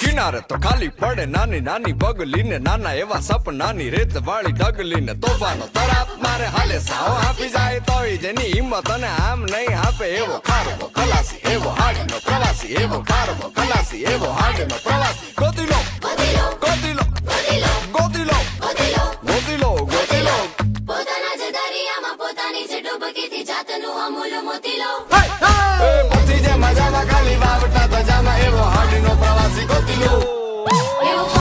કિનારે તો ખાલી પડે નાની નાની બગલીને નાના એવા સપનાની રેત વાળી ડગલીને. તોફાનો તરાપ મારે હાલે સાવ આપી જાય તોય જેની હિંમત અને આમ નહીં આપે એવો ખારવો ખલાસી એવો હાડનો પ્રવાસી એવો ખારવો ખલાસી એવો હાડનો પ્રવાસી. ગોતીલો લો ગોતીલો લો ગોતીલો લો લો પોતાના જ દરિયામાં પોતાની જ ડૂબકીથી જાતનું અમૂલ્ય